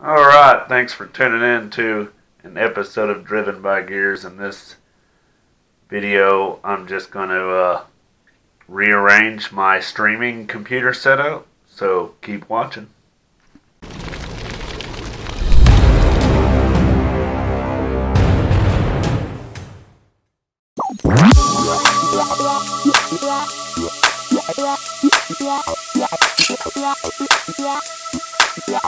All right, thanks for tuning in to an episode of Driven by Gears. In this video, I'm just going to uh, rearrange my streaming computer setup, so keep watching. Yeah.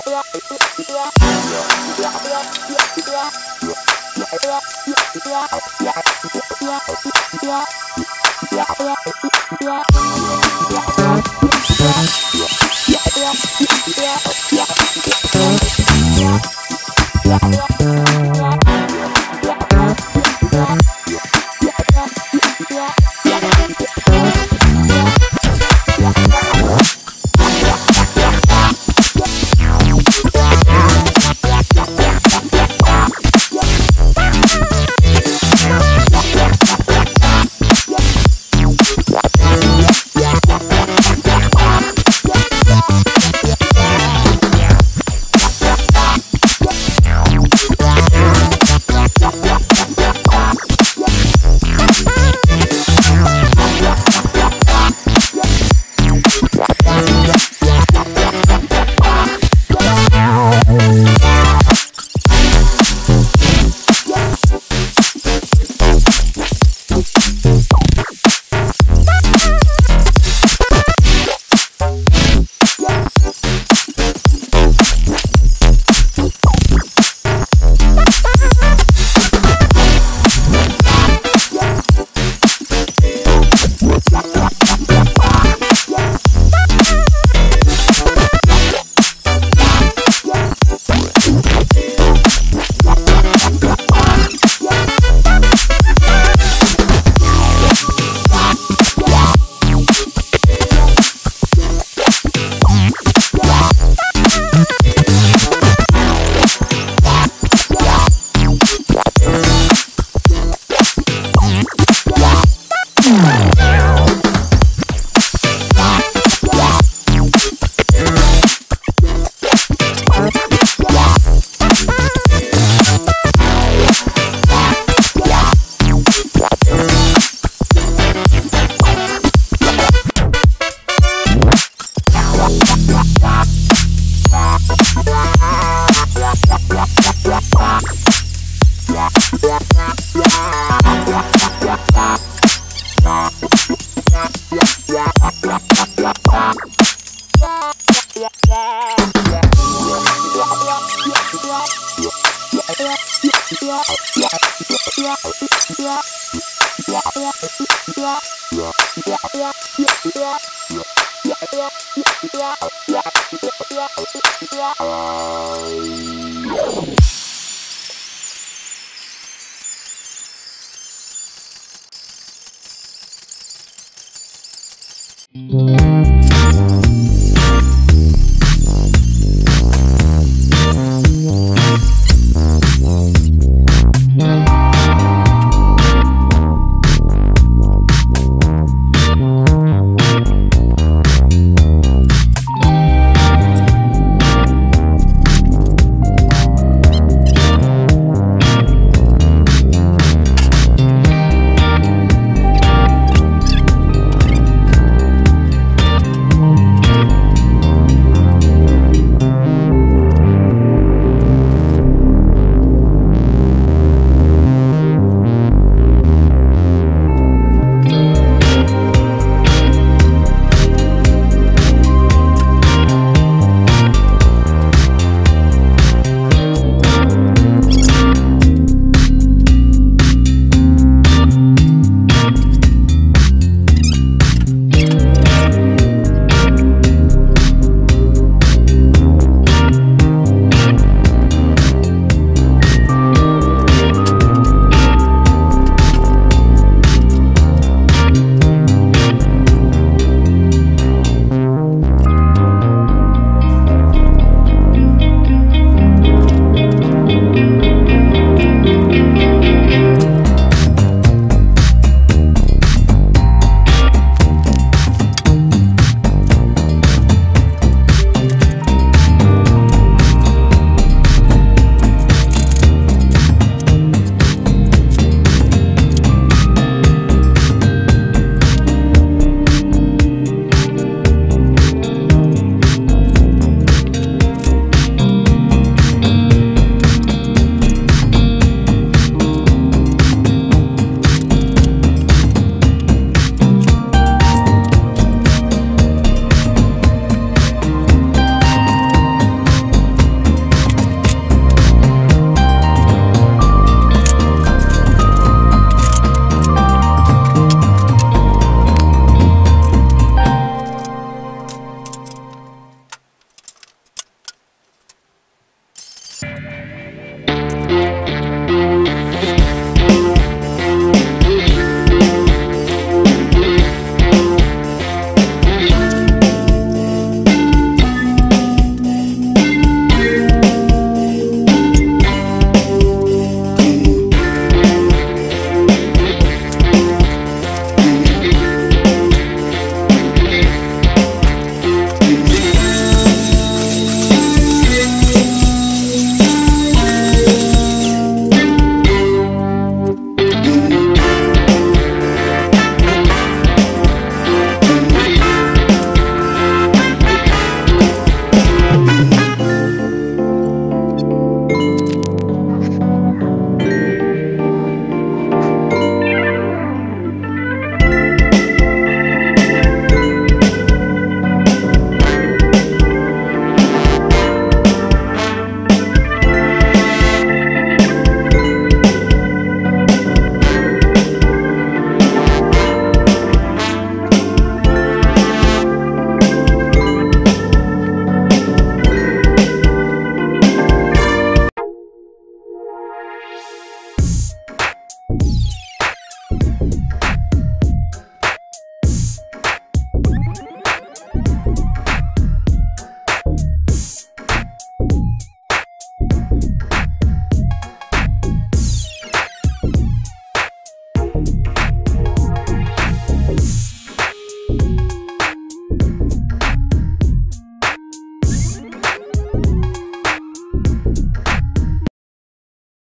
Yeah.